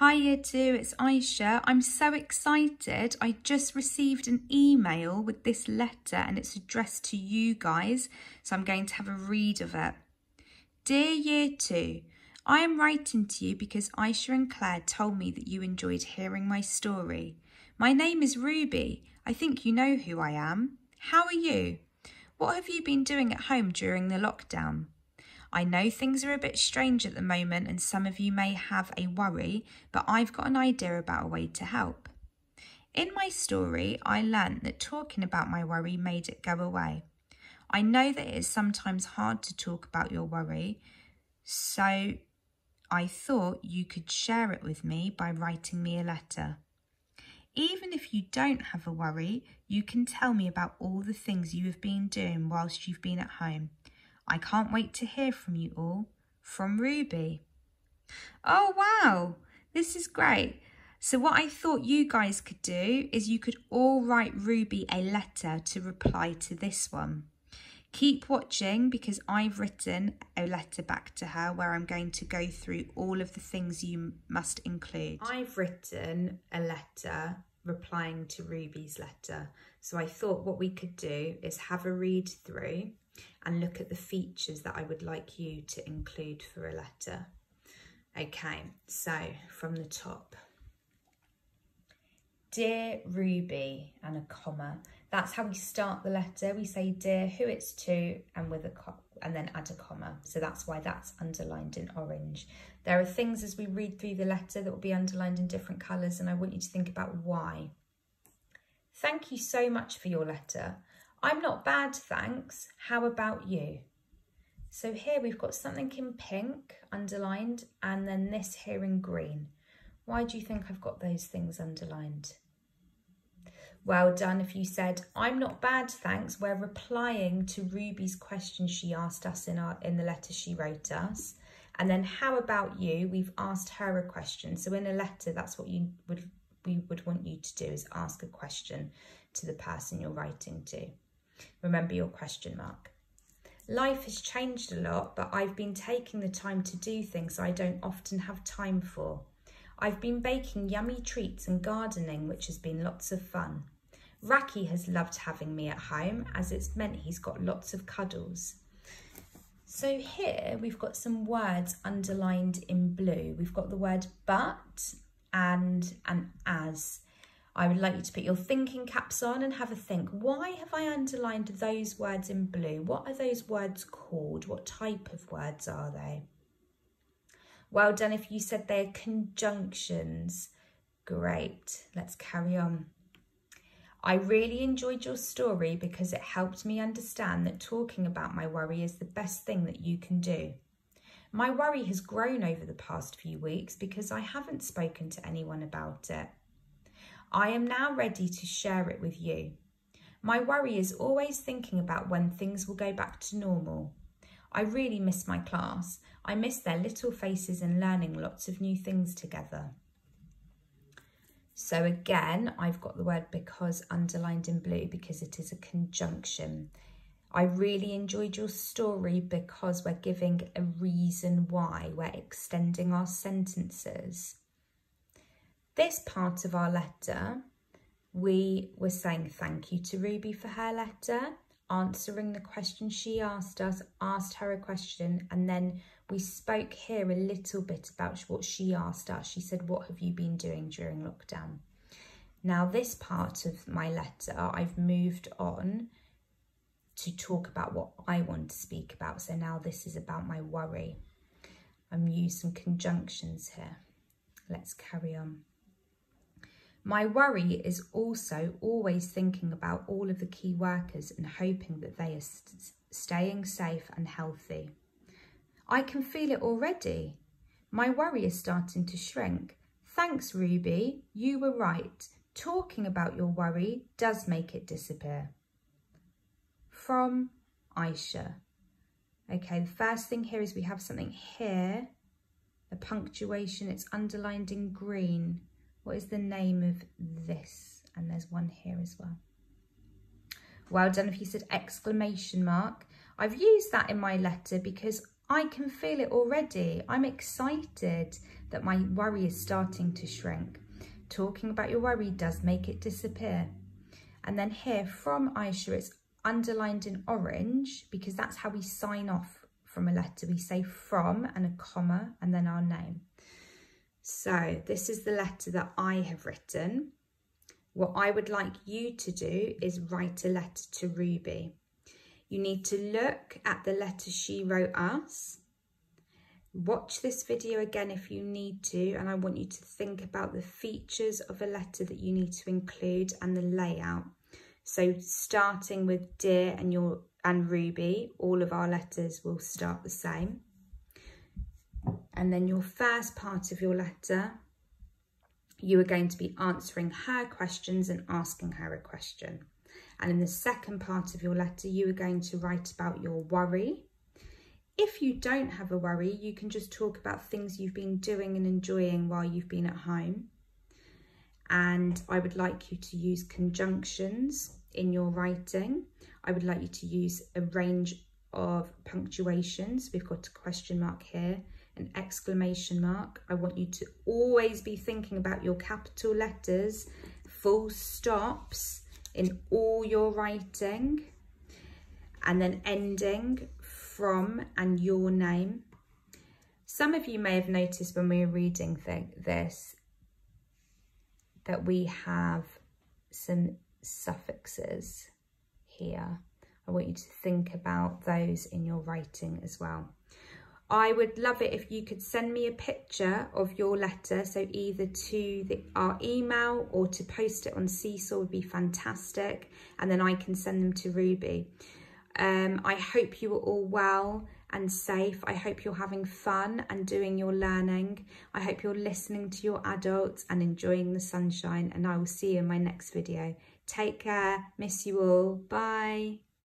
Hi Year 2, it's Aisha. I'm so excited. I just received an email with this letter and it's addressed to you guys, so I'm going to have a read of it. Dear Year 2, I am writing to you because Aisha and Claire told me that you enjoyed hearing my story. My name is Ruby. I think you know who I am. How are you? What have you been doing at home during the lockdown? I know things are a bit strange at the moment and some of you may have a worry, but I've got an idea about a way to help. In my story, I learnt that talking about my worry made it go away. I know that it is sometimes hard to talk about your worry, so I thought you could share it with me by writing me a letter. Even if you don't have a worry, you can tell me about all the things you have been doing whilst you've been at home. I can't wait to hear from you all. From Ruby. Oh, wow. This is great. So what I thought you guys could do is you could all write Ruby a letter to reply to this one. Keep watching because I've written a letter back to her where I'm going to go through all of the things you must include. I've written a letter replying to Ruby's letter. So I thought what we could do is have a read through and look at the features that I would like you to include for a letter. Okay, so from the top. Dear Ruby and a comma. That's how we start the letter. We say dear, who it's to, and with a and then add a comma. So that's why that's underlined in orange. There are things as we read through the letter that will be underlined in different colours and I want you to think about why. Thank you so much for your letter. I'm not bad, thanks. How about you? So here we've got something in pink underlined and then this here in green. Why do you think I've got those things underlined? Well done if you said, I'm not bad, thanks. We're replying to Ruby's question she asked us in, our, in the letter she wrote us. And then how about you? We've asked her a question. So in a letter, that's what you would we would want you to do is ask a question to the person you're writing to. Remember your question mark. Life has changed a lot, but I've been taking the time to do things I don't often have time for. I've been baking yummy treats and gardening, which has been lots of fun. Raki has loved having me at home as it's meant he's got lots of cuddles. So here we've got some words underlined in blue. We've got the word but and and as. I would like you to put your thinking caps on and have a think. Why have I underlined those words in blue? What are those words called? What type of words are they? Well done if you said they're conjunctions. Great, let's carry on. I really enjoyed your story because it helped me understand that talking about my worry is the best thing that you can do. My worry has grown over the past few weeks because I haven't spoken to anyone about it. I am now ready to share it with you. My worry is always thinking about when things will go back to normal. I really miss my class. I miss their little faces and learning lots of new things together. So again, I've got the word because underlined in blue because it is a conjunction. I really enjoyed your story because we're giving a reason why. We're extending our sentences. This part of our letter, we were saying thank you to Ruby for her letter, answering the question she asked us, asked her a question, and then we spoke here a little bit about what she asked us. She said, what have you been doing during lockdown? Now, this part of my letter, I've moved on to talk about what I want to speak about. So now this is about my worry. I'm using some conjunctions here. Let's carry on. My worry is also always thinking about all of the key workers and hoping that they are st staying safe and healthy. I can feel it already. My worry is starting to shrink. Thanks, Ruby. You were right. Talking about your worry does make it disappear. From Aisha. Okay, the first thing here is we have something here, The punctuation, it's underlined in green. What is the name of this? And there's one here as well. Well done if you said exclamation mark. I've used that in my letter because I can feel it already. I'm excited that my worry is starting to shrink. Talking about your worry does make it disappear. And then here from Aisha, it's underlined in orange because that's how we sign off from a letter. We say from and a comma and then our name. So this is the letter that I have written. What I would like you to do is write a letter to Ruby. You need to look at the letter she wrote us. Watch this video again if you need to, and I want you to think about the features of a letter that you need to include and the layout. So starting with Dear and your and Ruby, all of our letters will start the same. And then your first part of your letter, you are going to be answering her questions and asking her a question. And in the second part of your letter, you are going to write about your worry. If you don't have a worry, you can just talk about things you've been doing and enjoying while you've been at home. And I would like you to use conjunctions in your writing. I would like you to use a range of punctuations. We've got a question mark here, an exclamation mark. I want you to always be thinking about your capital letters, full stops, in all your writing and then ending from and your name. Some of you may have noticed when we were reading this that we have some suffixes here. I want you to think about those in your writing as well. I would love it if you could send me a picture of your letter. So either to the, our email or to post it on Seesaw would be fantastic. And then I can send them to Ruby. Um, I hope you are all well and safe. I hope you're having fun and doing your learning. I hope you're listening to your adults and enjoying the sunshine. And I will see you in my next video. Take care. Miss you all. Bye.